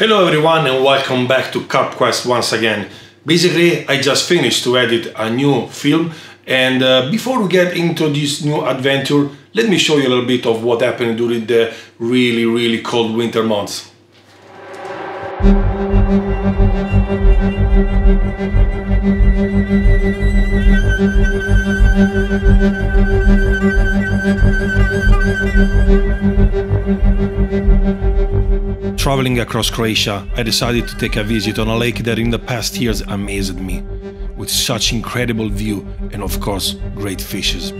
Hello everyone and welcome back to Carp Quest once again. Basically, I just finished to edit a new film and uh, before we get into this new adventure, let me show you a little bit of what happened during the really really cold winter months. Traveling across Croatia, I decided to take a visit on a lake that in the past years amazed me, with such incredible view and of course great fishes.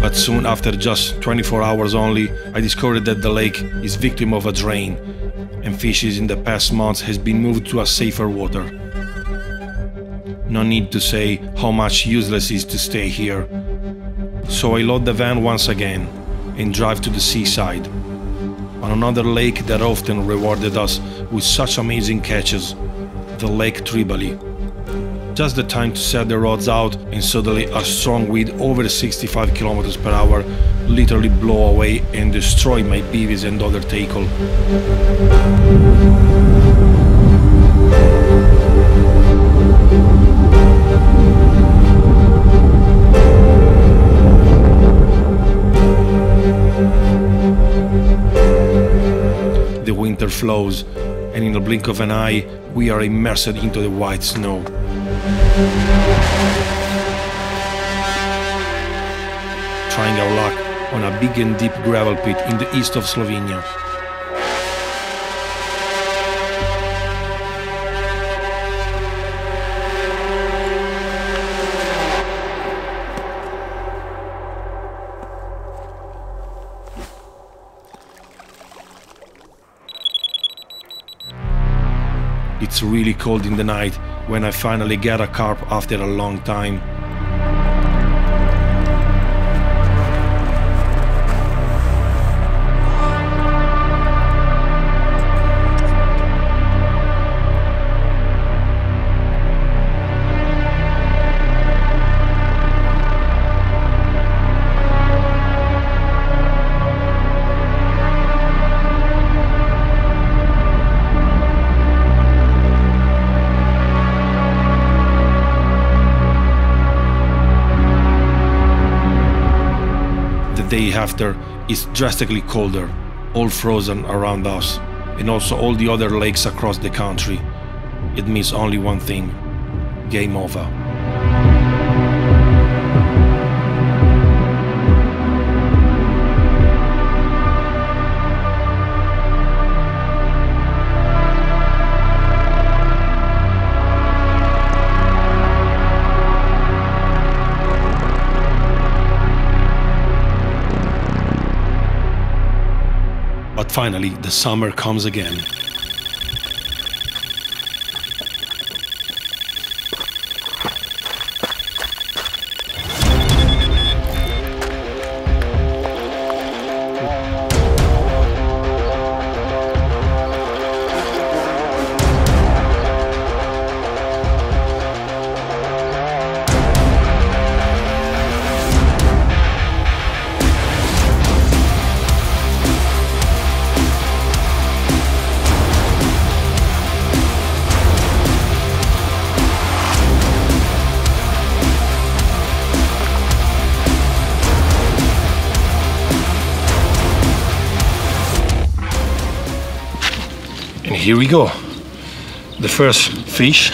But soon after just 24 hours only, I discovered that the lake is victim of a drain and fishes in the past months has been moved to a safer water. No need to say how much useless is to stay here. So I load the van once again and drive to the seaside, on another lake that often rewarded us with such amazing catches, the Lake Tribalj. Just the time to set the rods out and suddenly a strong wind over 65 km per hour literally blow away and destroy my bivvies and other tackle. Winter flows, and in the blink of an eye, we are immersed into the white snow. Trying our luck on a big and deep gravel pit in the east of Slovenia. It's really cold in the night when I finally get a carp after a long time. Is drastically colder, all frozen around us, and also all the other lakes across the country. It means only one thing game over. Finally, the summer comes again. Here we go. The first fish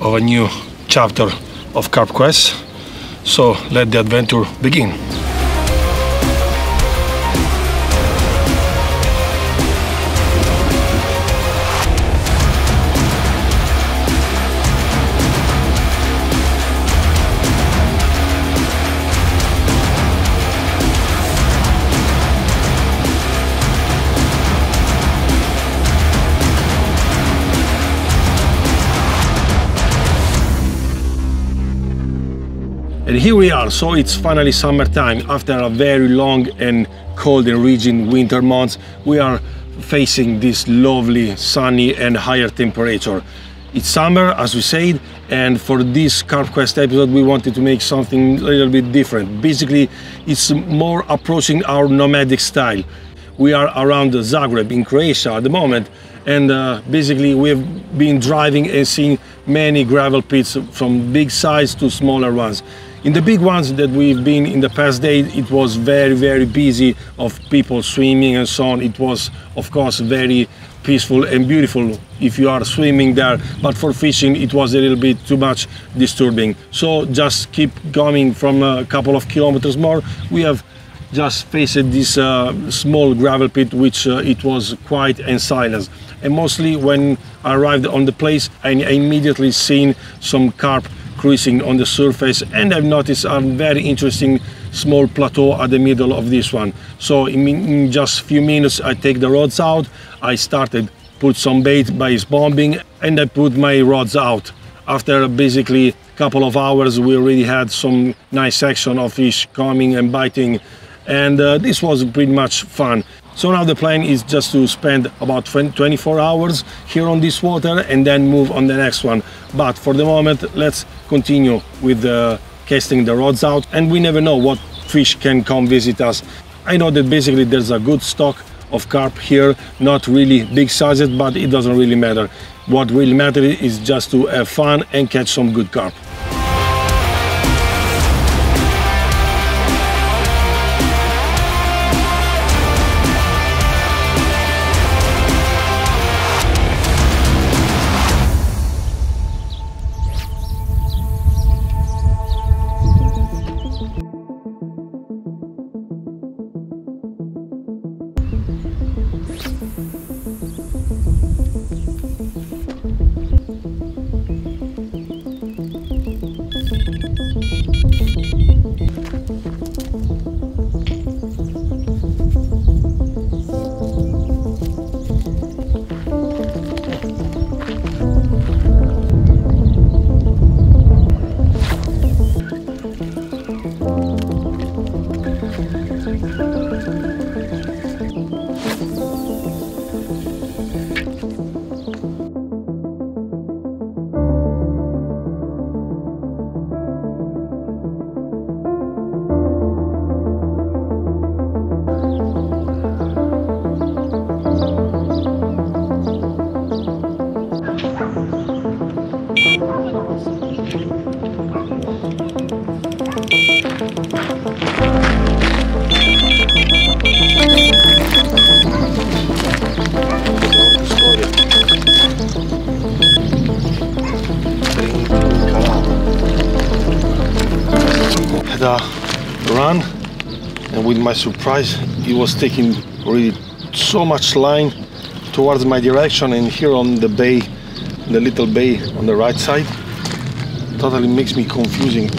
of a new chapter of Carp Quest. So let the adventure begin. And here we are, so it's finally summertime. After a very long and cold and rigid winter months, we are facing this lovely sunny and higher temperature. It's summer, as we said, and for this Carp Quest episode we wanted to make something a little bit different. Basically it's more approaching our nomadic style. We are around Zagreb in Croatia at the moment and uh, basically we've been driving and seeing many gravel pits from big size to smaller ones. In the big ones that we've been in the past day, it was very, very busy of people swimming and so on. It was, of course, very peaceful and beautiful if you are swimming there. But for fishing it was a little bit too much disturbing. So just keep going from a couple of kilometers more. We have just faced this uh, small gravel pit which uh, it was quiet and silent. And mostly when I arrived on the place I immediately seen some carp cruising on the surface and I've noticed a very interesting small plateau at the middle of this one. So in, in just few minutes I take the rods out, I started put some bait by bombing and I put my rods out. After basically a couple of hours we already had some nice action of fish coming and biting and uh, this was pretty much fun. So now the plan is just to spend about 24 hours here on this water and then move on the next one. But for the moment, let's continue with uh, casting the rods out and we never know what fish can come visit us. I know that basically there's a good stock of carp here, not really big sizes, but it doesn't really matter. What really matters is just to have fun and catch some good carp. Surprise he was taking really so much line towards my direction and here on the bay the little bay on the right side. Totally makes me confusing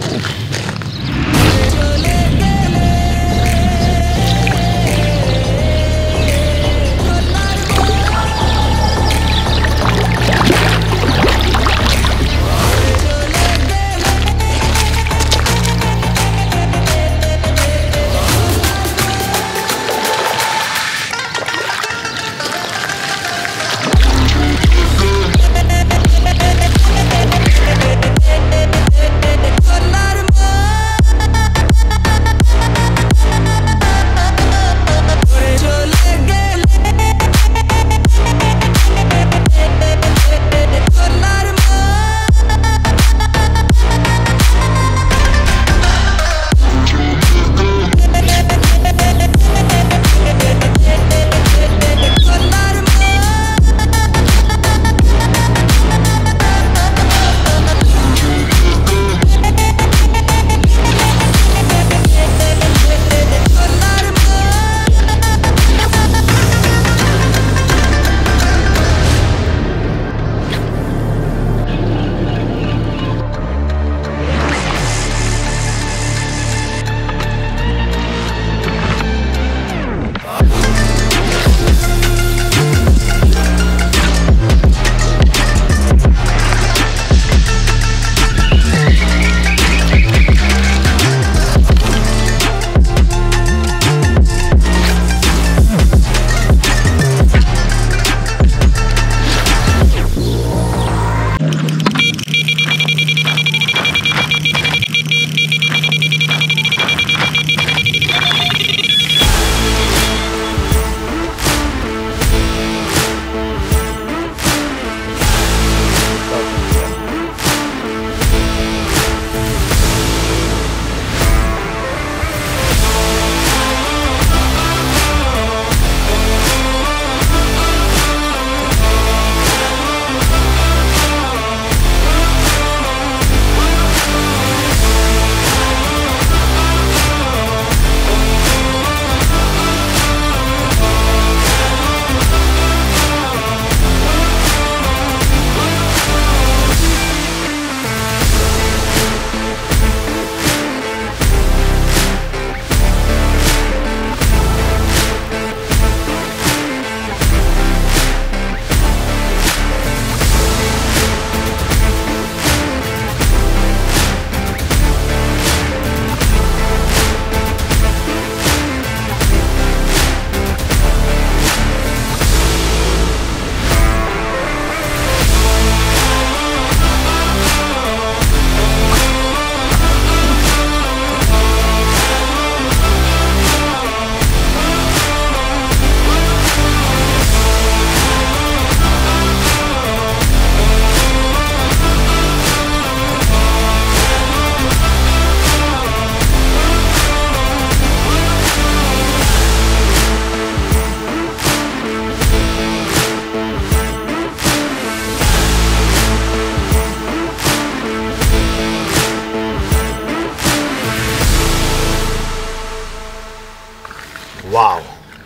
Wow,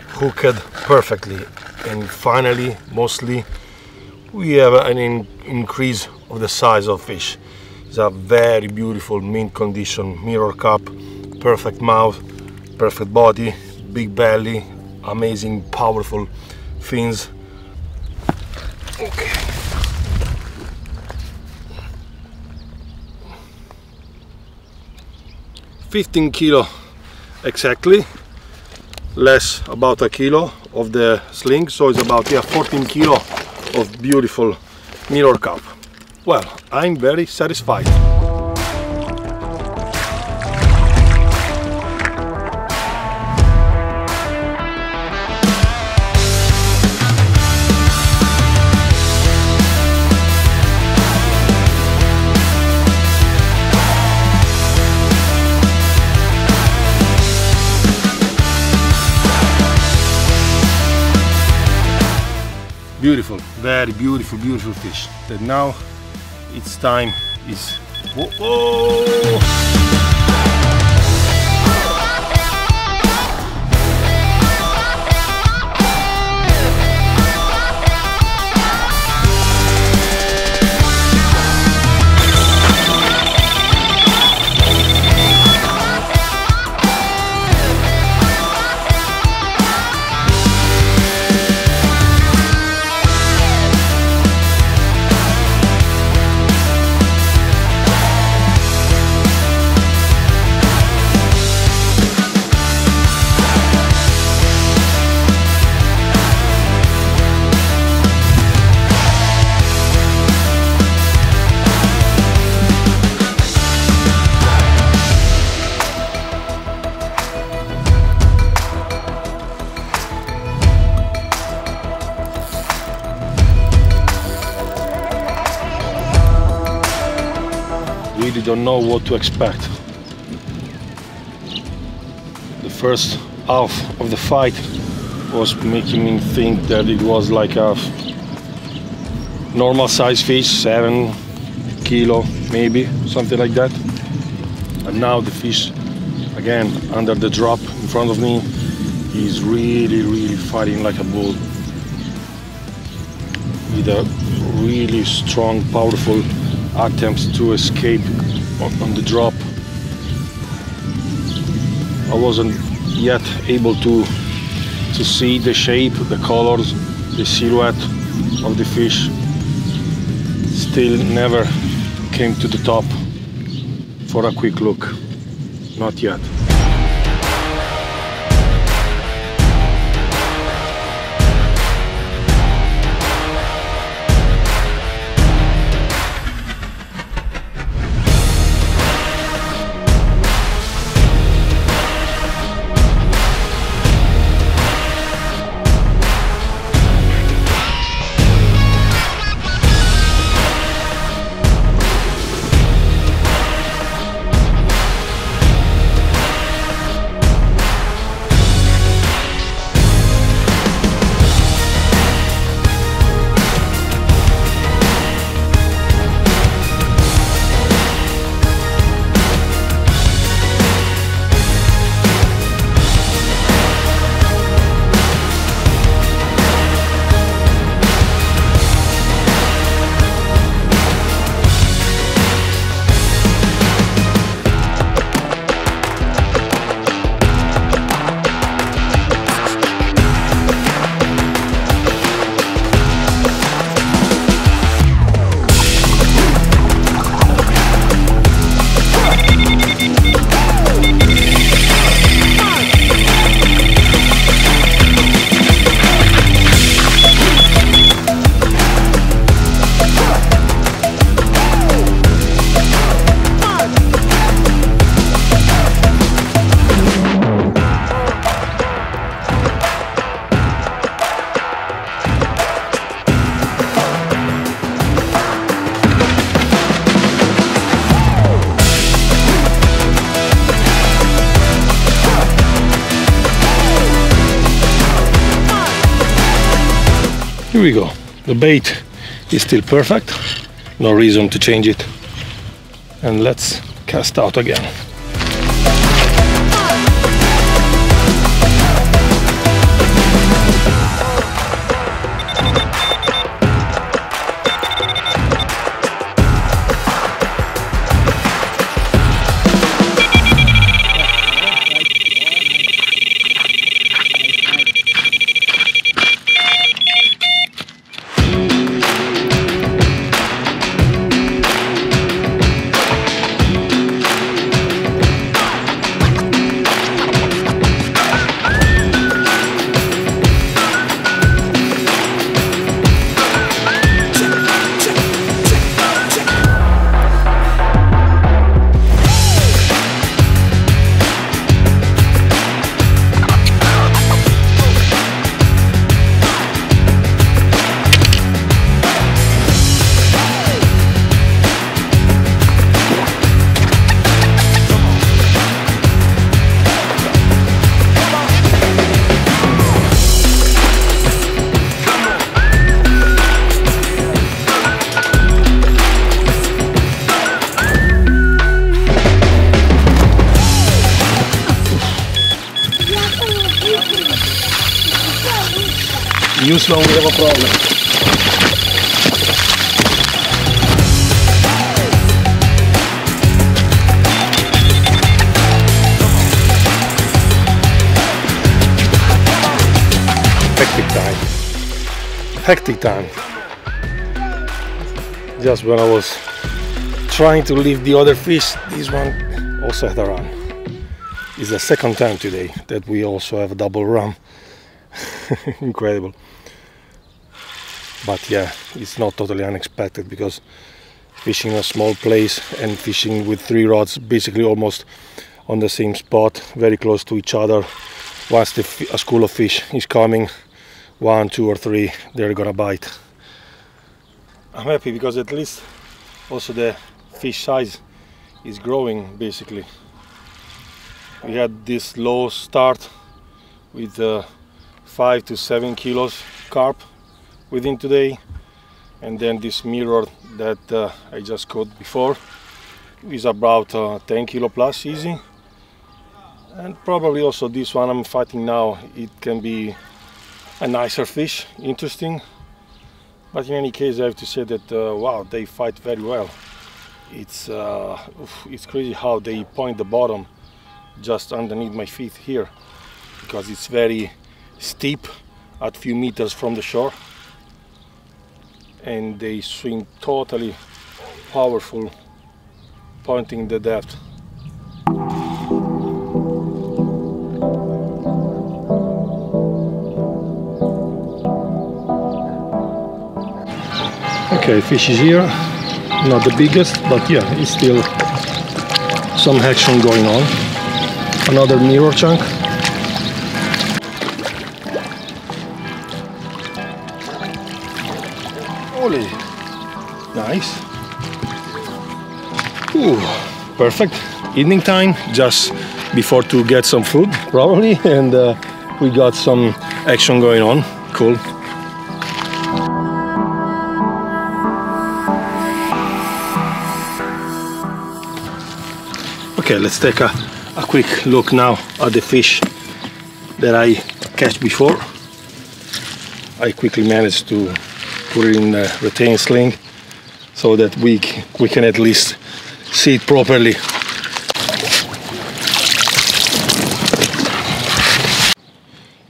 hooked perfectly. And finally, mostly, we have an in increase of the size of fish. It's a very beautiful mint condition mirror carp, perfect mouth, perfect body, big belly, amazing powerful fins. Okay. Fifteen kilo exactly, less about a kilo of the sling, so it's about yeah 14 kilo of beautiful mirror carp. Well, I'm very satisfied. Very beautiful beautiful fish that now its time is whoa, whoa. Really don't know what to expect. The first half of the fight was making me think that it was like a normal size fish, seven kilo maybe, something like that. And now the fish, again, under the drop in front of me, he's really, really fighting like a bull. With a really strong, powerful attempts to escape on the drop. I wasn't yet able to to see the shape, the colors, the silhouette of the fish. Still never came to the top for a quick look. Not yet. Here we go. The bait is still perfect. No reason to change it. And let's cast out again. A problem. Hectic time. Hectic time. Just when I was trying to leave the other fish, this one also had a run. It's the second time today that we also have a double run. Incredible. But yeah, it's not totally unexpected because fishing a small place and fishing with three rods basically almost on the same spot, very close to each other. Once the, a school of fish is coming, one, two, or three, they're gonna bite. I'm happy because at least also the fish size is growing basically. We had this low start with uh, five to seven kilos carp within today, and then this mirror that uh, I just caught before is about uh, 10 kilo plus easy. And probably also this one I'm fighting now, it can be a nicer fish, interesting. But in any case, I have to say that uh, wow, they fight very well. It's uh, it's crazy how they point the bottom just underneath my feet here, because it's very steep at few meters from the shore, and they swing totally powerful, pointing the depth. Okay, fish is here. Not the biggest, but yeah, it's still some action going on. Another mirror chunk. Nice. Ooh, perfect. Evening time, just before to get some food, probably, and uh, we got some action going on. Cool. Okay, let's take a, a quick look now at the fish that I catch before. I quickly managed to put it in the retain sling so that we, we can at least see it properly.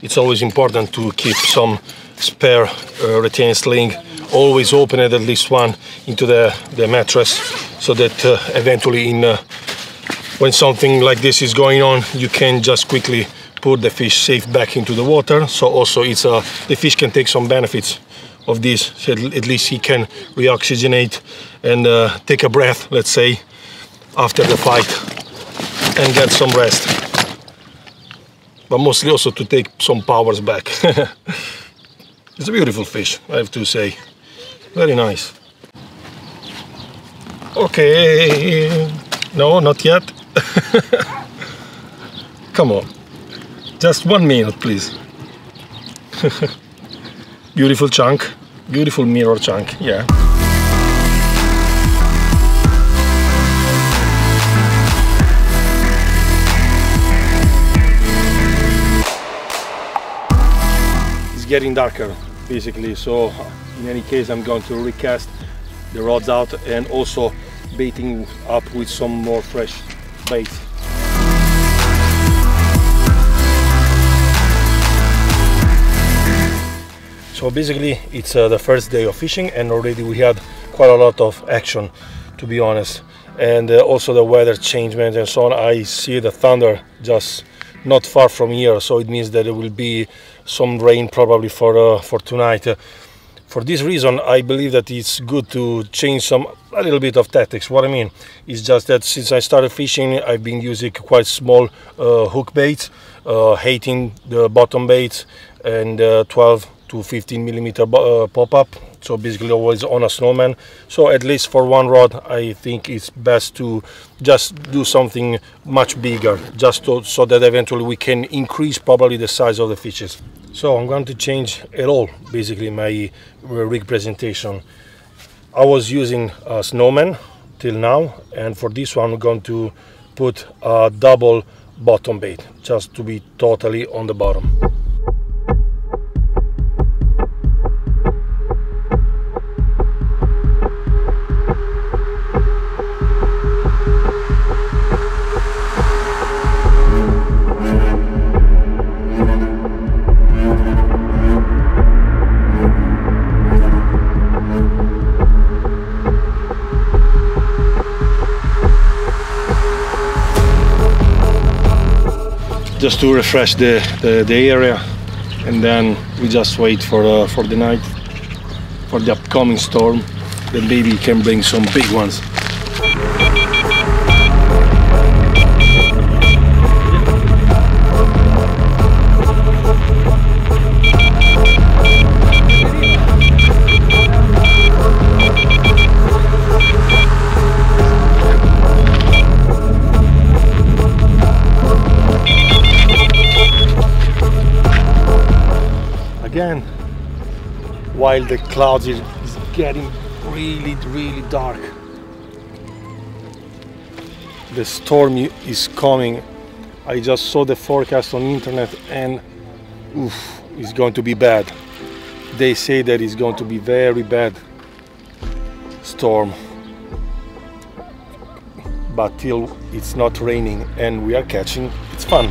It's always important to keep some spare uh, retain sling always open at least one into the, the mattress so that uh, eventually in uh, when something like this is going on, you can just quickly put the fish safe back into the water. So also it's a, the fish can take some benefits of this. So at least he can reoxygenate and uh, take a breath, let's say, after the fight and get some rest. But mostly also to take some powers back. it's a beautiful fish, I have to say. Very nice. Okay, no, not yet. Come on. Just one minute, please. beautiful chunk. Beautiful mirror chunk, yeah. It's getting darker, basically. So, in any case, I'm going to recast the rods out and also baiting up with some more fresh bait. So basically it's uh, the first day of fishing and already we had quite a lot of action to be honest. And uh, also the weather changement and so on I see the thunder just not far from here. So it means that there will be some rain probably for uh, for tonight. Uh, for this reason i believe that it's good to change some a little bit of tactics. What i mean is just that since i started fishing i've been using quite small uh, hook baits uh, hating the bottom baits and uh, 12 to 15 millimeter uh, pop-up. So basically always on a snowman. So at least for one rod i think it's best to just do something much bigger just to, so that eventually we can increase probably the size of the fishes. So i'm going to change at all basically my uh, rig presentation. I was using a snowman till now and for this one i'm going to put a double bottom bait just to be totally on the bottom just to refresh the, the, the area and then we just wait for uh, for the night for the upcoming storm. Then maybe can bring some big ones while the clouds is, getting really really dark. The storm is coming. I just saw the forecast on internet and oof, it's going to be bad. They say that it's going to be very bad storm. But till it's not raining and we are catching it's fun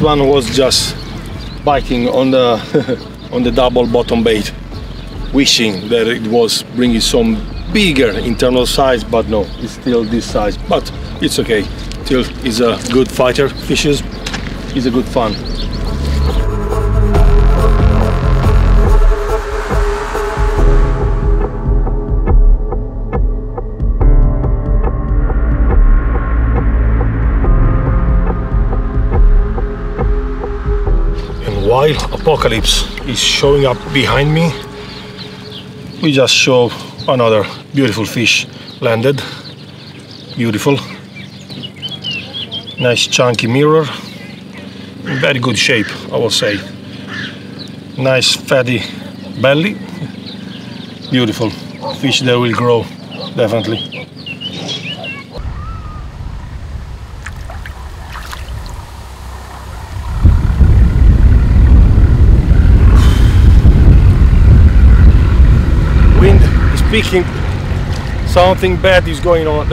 one was just biting on the on the double bottom bait wishing that it was bringing some bigger internal size but no it's still this size but it's okay. Still is a good fighter. Fishes is a good fun while Apocalypse is showing up behind me, we just show another beautiful fish landed. Beautiful. Nice chunky mirror. Very good shape, I will say. Nice fatty belly. Beautiful fish that will grow, definitely. Speaking, something bad is going on.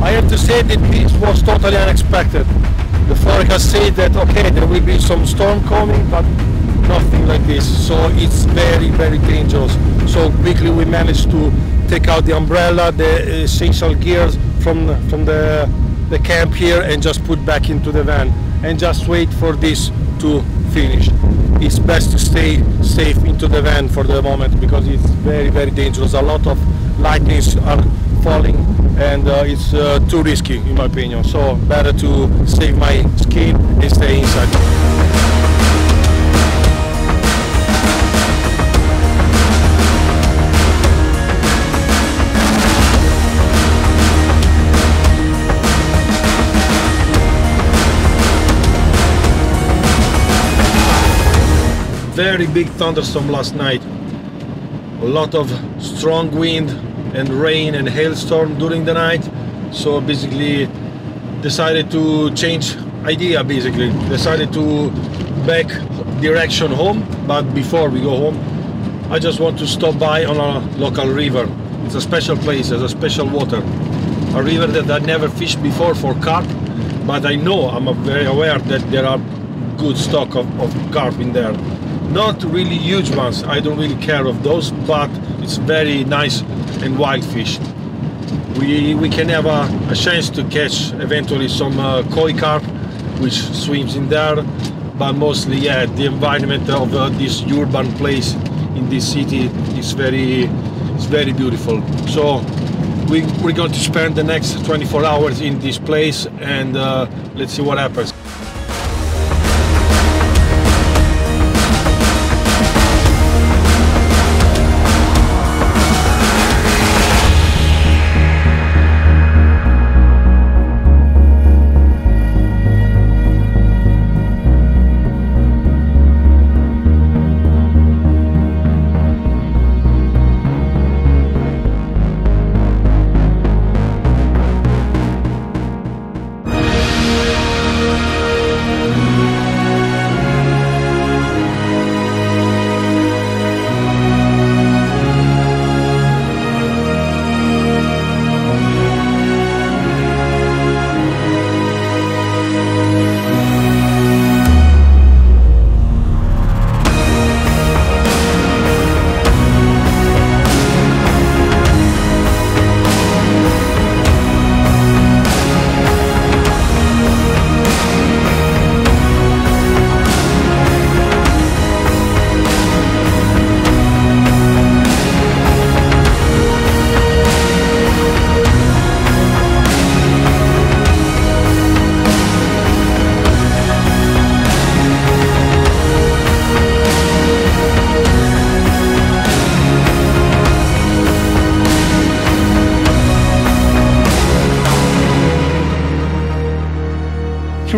I have to say that this was totally unexpected forecast said that okay there will be some storm coming but nothing like this. So it's very very dangerous. So quickly we managed to take out the umbrella the uh, essential gears from from the the camp here and just put back into the van and just wait for this to finish. It's best to stay safe into the van for the moment because it's very very dangerous. A lot of lightnings are falling and uh, it's uh, too risky in my opinion. So better to save my skin and stay inside. Very big thunderstorm last night. A lot of strong wind and rain and hailstorm during the night. So basically decided to change idea basically. Decided to back direction home but before we go home I just want to stop by on a local river. It's a special place it's a special water. A river that I never fished before for carp but I know I'm very aware that there are good stock of, of carp in there. Not really huge ones I don't really care of those but it's very nice and wild fish. We, we can have a, a chance to catch eventually some uh, koi carp which swims in there but mostly yeah the environment of uh, this urban place in this city is very it's very beautiful. So we, we're going to spend the next 24 hours in this place and uh, let's see what happens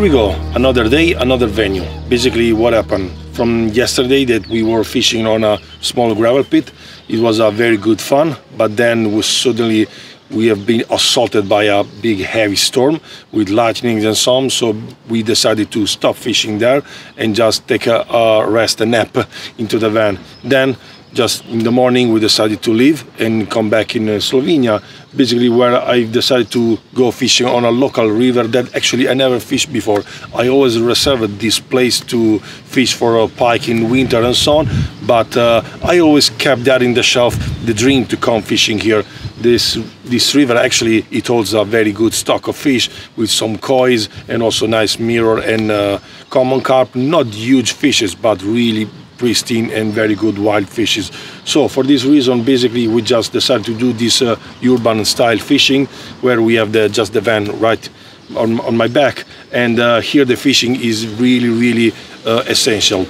here we go. Another day another venue. Basically what happened? From yesterday that we were fishing on a small gravel pit it was a very good fun but then we suddenly we have been assaulted by a big heavy storm with lightning and some so we decided to stop fishing there and just take a, a rest a nap into the van. Then just in the morning we decided to leave and come back in uh, Slovenia. Basically where I decided to go fishing on a local river that actually I never fished before. I always reserved this place to fish for a pike in winter and so on but uh, I always kept that in the shelf the dream to come fishing here. This this river actually it holds a very good stock of fish with some kois and also nice mirror and uh, common carp. Not huge fishes but really pristine and very good wild fishes. So for this reason, basically, we just decided to do this uh, urban style fishing where we have the just the van right on, on my back. And uh, here the fishing is really, really uh, essential.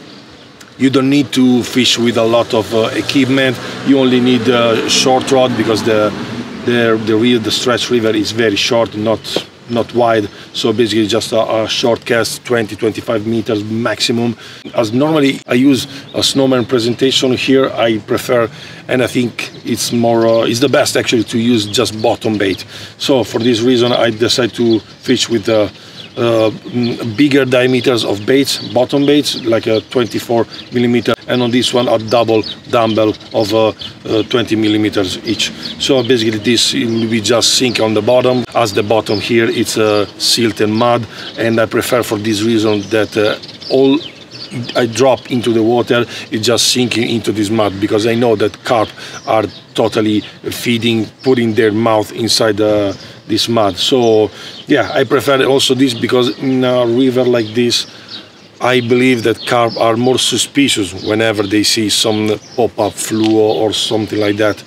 You don't need to fish with a lot of uh, equipment. You only need a short rod because the the the real the stretch river is very short, not not wide so basically just a, a, short cast 20 25 meters maximum. As normally i use a snowman presentation here i prefer and i think it's more uh, it's the best actually to use just bottom bait. So for this reason i decided to fish with the uh, bigger diameters of baits, bottom baits, like a 24 millimeter, and on this one a double dumbbell of uh, uh, 20 millimeters each. So basically this be just sink on the bottom. As the bottom here, it's uh, silt and mud, and I prefer for this reason that uh, all I drop into the water, it's just sinking into this mud because I know that carp are totally feeding, putting their mouth inside the this mud. So yeah, I prefer also this because in a river like this, I believe that carp are more suspicious whenever they see some pop-up fluo or something like that.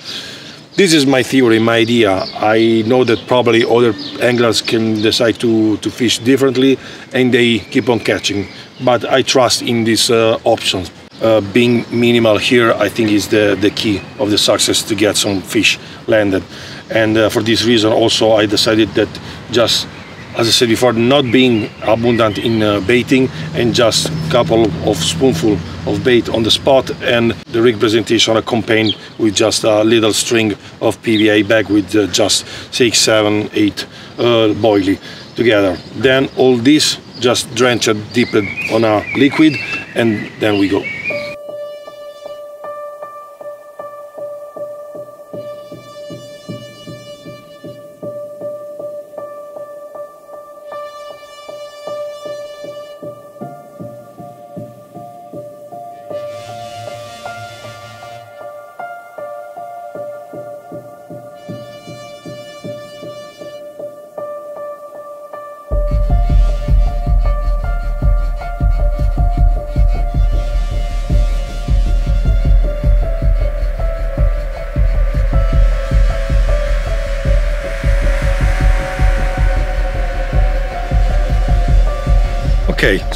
This is my theory, my idea. I know that probably other anglers can decide to, to fish differently and they keep on catching. But I trust in these uh, options. Uh, being minimal here, I think is the, the key of the success to get some fish landed and uh, for this reason also I decided that just as I said before not being abundant in uh, baiting and just a couple of spoonful of bait on the spot and the rig presentation accompanied with just a little string of PVA bag with uh, just six, seven, eight uh, boilie together. Then all this just drenched, dipped on a liquid and then we go.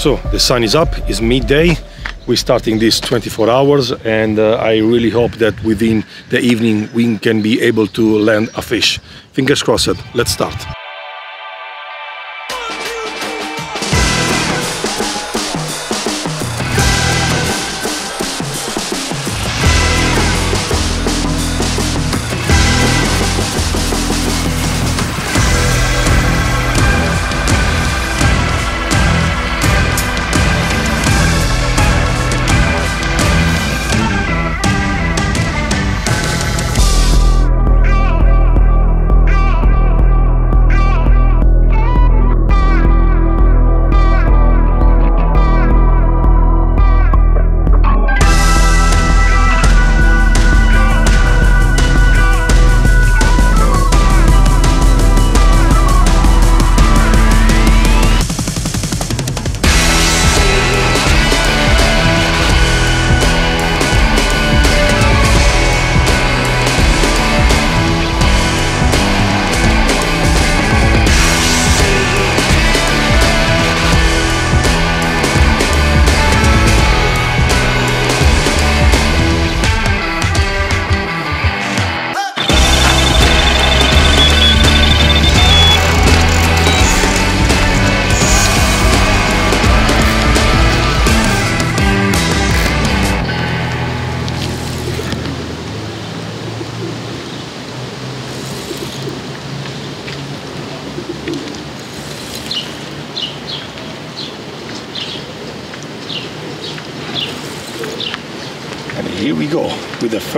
So the sun is up, it's midday. We're starting this 24 hours, and uh, I really hope that within the evening we can be able to land a fish. Fingers crossed. Let's start.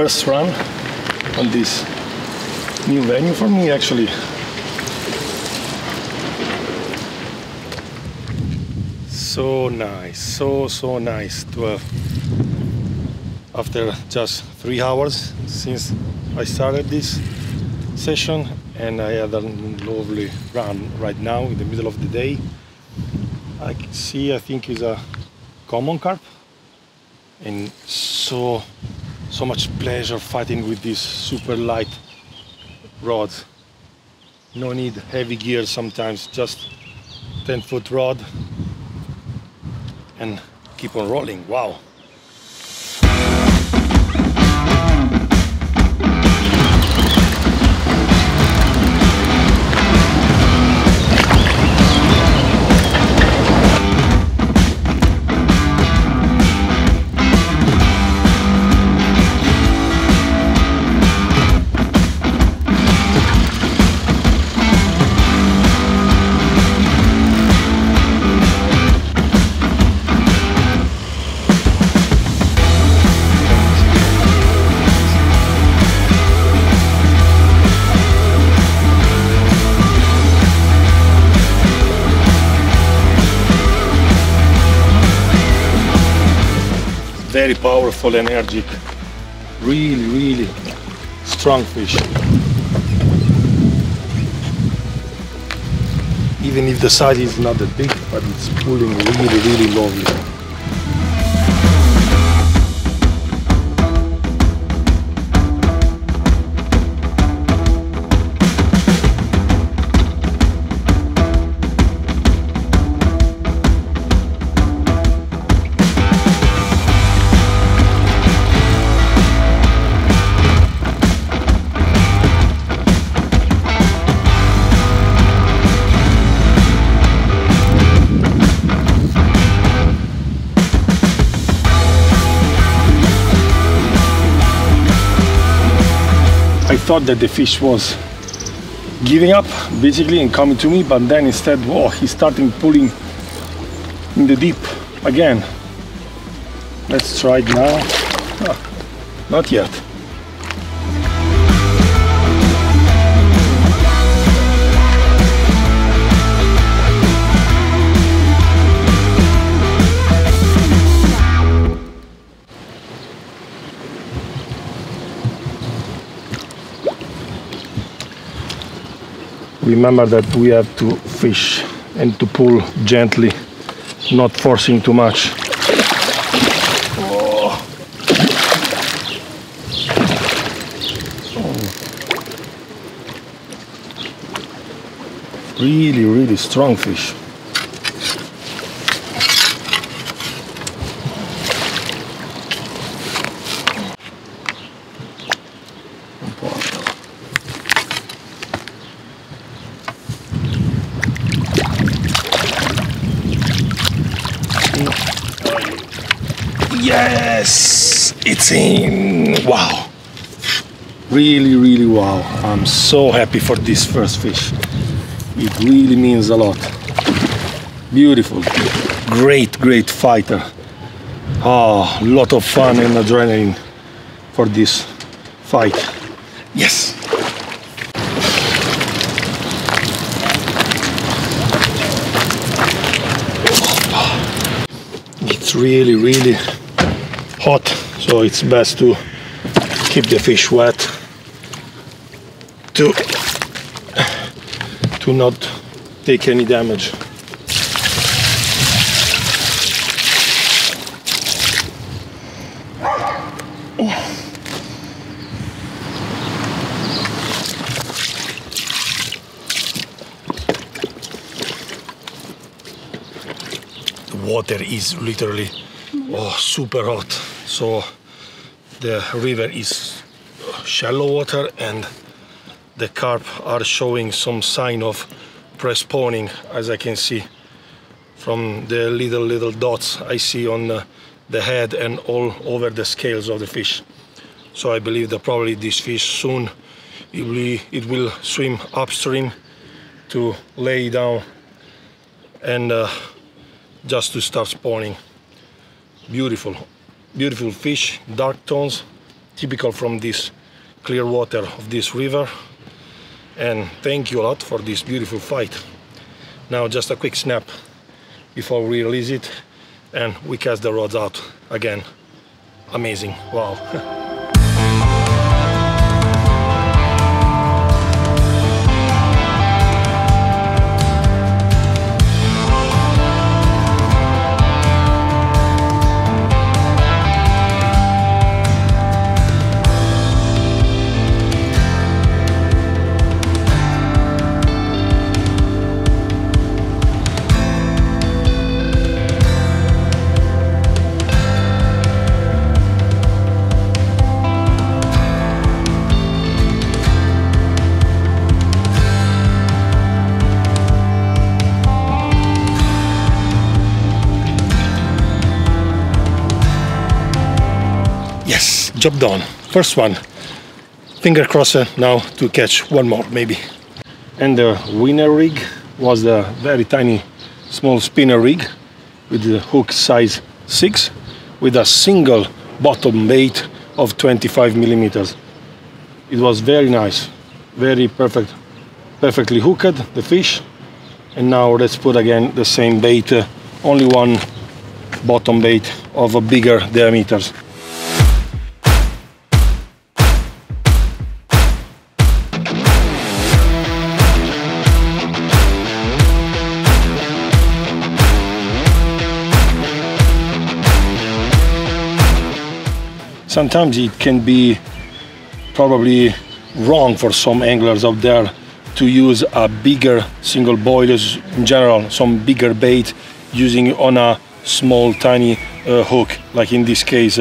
First run on this new venue for me actually. So nice, so so nice to have after just three hours since I started this session and I had a lovely run right now in the middle of the day. I see I think is a common carp and so so much pleasure fighting with this super light rod. No need heavy gear sometimes just 10 foot rod and keep on rolling. Wow very powerful energetic really really strong fish. Even if the size is not that big but it's pulling really really lovely thought that the fish was giving up basically and coming to me but then instead oh he's starting pulling in the deep again. Let's try it now. Ah, not yet remember that we have to fish and to pull gently not forcing too much. Really really strong fish Yes, it's in. Wow. Really, really wow. I'm so happy for this first fish. It really means a lot. Beautiful. Great, great fighter. Oh, lot of fun and adrenaline for this fight. Yes. It's really, really hot, so it's best to keep the fish wet to to not take any damage. The water is literally oh, super hot so the river is shallow water and the carp are showing some sign of prespawning as I can see from the little little dots I see on the, head and all over the scales of the fish. So I believe that probably this fish soon it will, it will swim upstream to lay down and uh, just to start spawning. Beautiful beautiful fish dark tones typical from this clear water of this river and thank you a lot for this beautiful fight. Now just a quick snap before we release it and we cast the rods out again. Amazing. Wow job done. First one. Finger crosser now to catch one more maybe. And the winner rig was the very tiny small spinner rig with the hook size 6 with a single bottom bait of 25 millimeters. It was very nice, very perfect, perfectly hooked the fish. And now let's put again the same bait, uh, only one bottom bait of a bigger diameters. Sometimes it can be probably wrong for some anglers out there to use a bigger single boilies in general some bigger bait using on a small tiny uh, hook like in this case.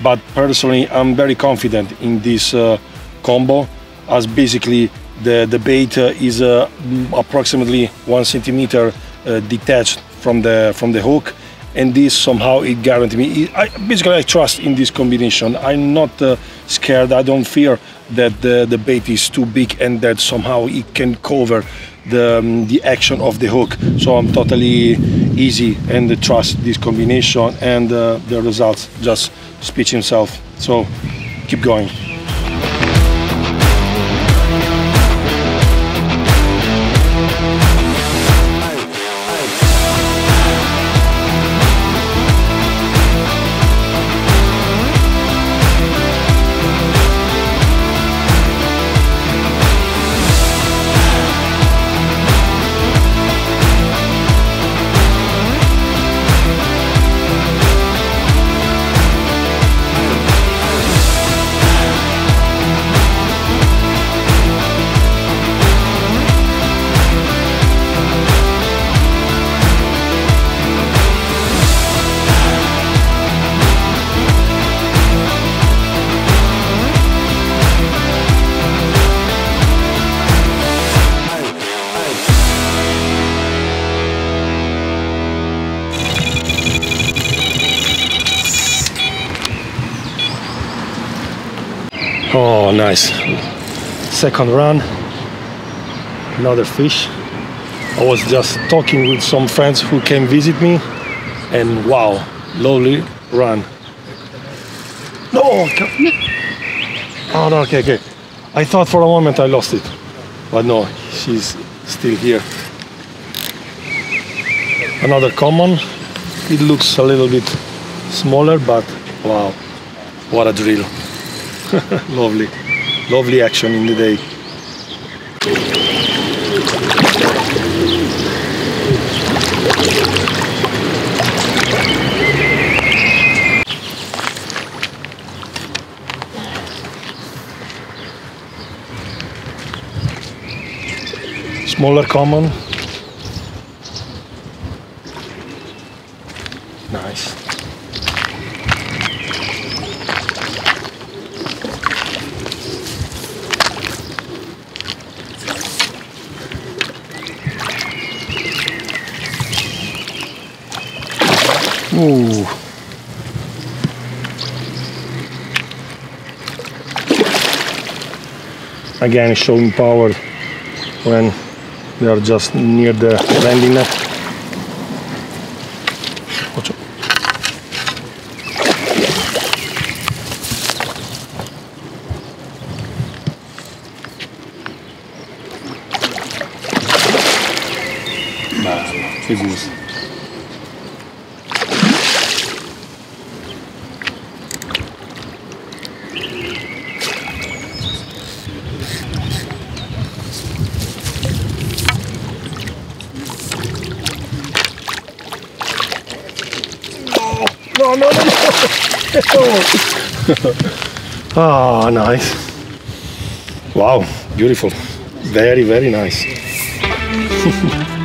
But personally i'm very confident in this uh, combo as basically the the bait uh, is uh, approximately one centimeter uh, detached from the from the hook and this somehow it guarantees me. I, basically, I trust in this combination. I'm not uh, scared. I don't fear that the, the bait is too big and that somehow it can cover the um, the action of the hook. So I'm totally easy and trust this combination, and uh, the results just speak himself. So keep going. Oh, nice. Second run. Another fish. I was just talking with some friends who came visit me, and wow, lovely run. No! Oh, no, okay, okay. I thought for a moment I lost it, but no, she's still here. Another common. It looks a little bit smaller, but wow, what a drill. lovely, lovely action in the day. Smaller common. Nice. Ooh. Again, showing power when they are just near the landing net. Watch out. Bah, Jesus. No, no, no, no. Ah, nice. Wow, beautiful. Very, very nice.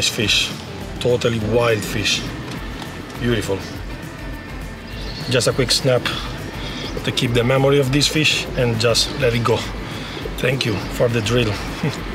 nice fish. Totally wild fish. Beautiful. Just a quick snap to keep the memory of this fish and just let it go. Thank you for the drill.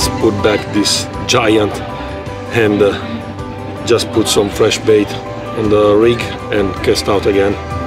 let's put back this giant and uh, just put some fresh bait on the rig and cast out again.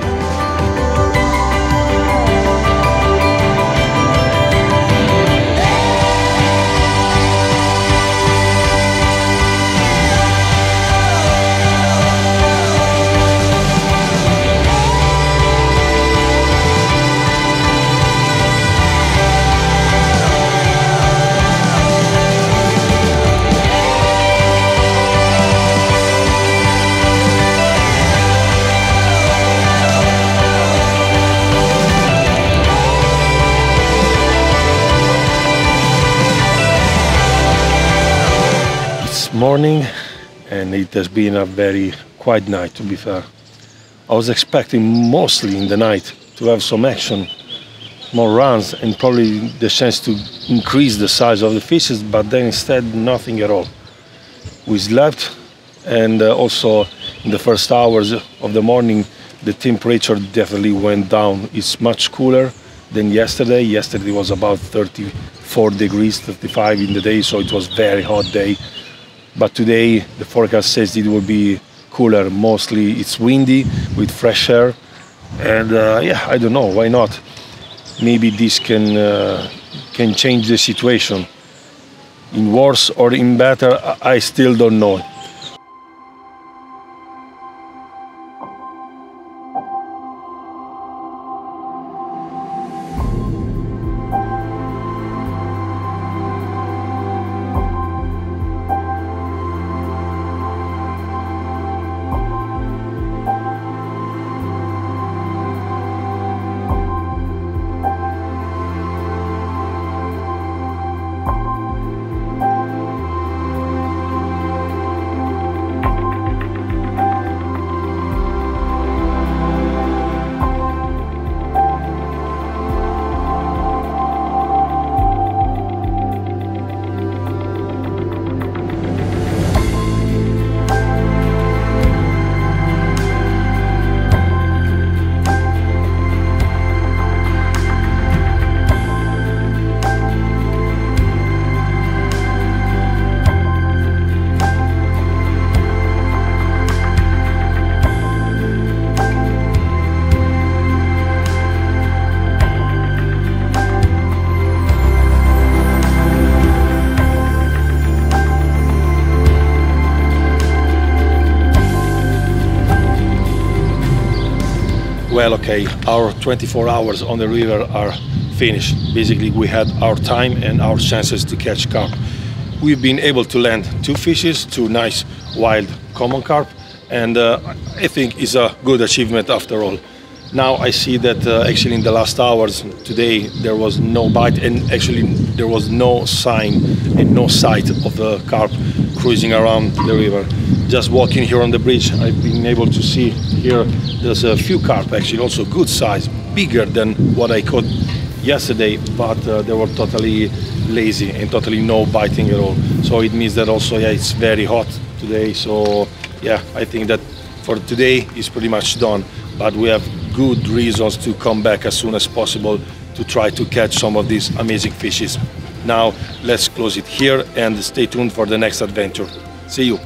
Morning and it has been a very quiet night to be fair. I was expecting mostly in the night to have some action, more runs and probably the chance to increase the size of the fishes but then instead nothing at all. We slept and uh, also in the first hours of the morning the temperature definitely went down. It's much cooler than yesterday. Yesterday was about 34 degrees, 35 in the day, so it was very hot day. But today the forecast says it will be cooler. Mostly it's windy with fresh air, and uh, yeah, I don't know why not. Maybe this can uh, can change the situation in worse or in better. I still don't know. Well okay our 24 hours on the river are finished. Basically we had our time and our chances to catch carp. We've been able to land two fishes two nice wild common carp and uh, i think it's a good achievement after all. Now I see that uh, actually in the last hours today there was no bite and actually there was no sign and no sight of the carp cruising around the river. Just walking here on the bridge I've been able to see here there's a few carp actually also good size, bigger than what I caught yesterday but uh, they were totally lazy and totally no biting at all. So it means that also yeah it's very hot today so yeah I think that for today is pretty much done but we have good reasons to come back as soon as possible to try to catch some of these amazing fishes. Now let's close it here and stay tuned for the next adventure. See you.